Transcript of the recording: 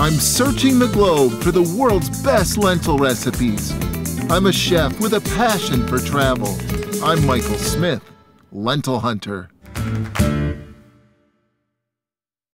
I'm searching the globe for the world's best lentil recipes. I'm a chef with a passion for travel. I'm Michael Smith, Lentil Hunter.